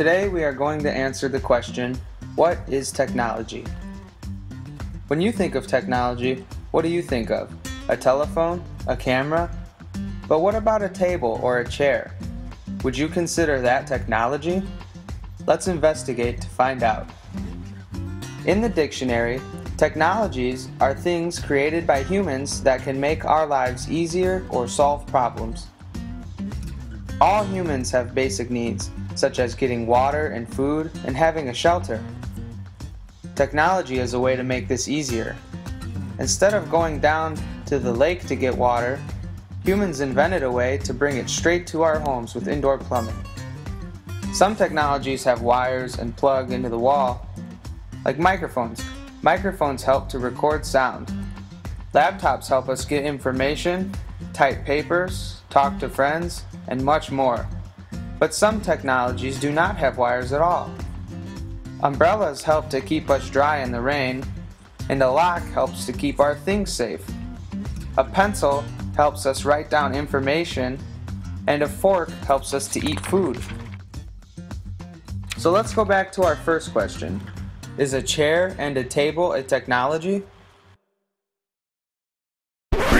Today we are going to answer the question, what is technology? When you think of technology, what do you think of? A telephone? A camera? But what about a table or a chair? Would you consider that technology? Let's investigate to find out. In the dictionary, technologies are things created by humans that can make our lives easier or solve problems. All humans have basic needs, such as getting water and food and having a shelter. Technology is a way to make this easier. Instead of going down to the lake to get water, humans invented a way to bring it straight to our homes with indoor plumbing. Some technologies have wires and plug into the wall, like microphones. Microphones help to record sound. Laptops help us get information, type papers, talk to friends, and much more. But some technologies do not have wires at all. Umbrellas help to keep us dry in the rain, and a lock helps to keep our things safe. A pencil helps us write down information, and a fork helps us to eat food. So let's go back to our first question. Is a chair and a table a technology?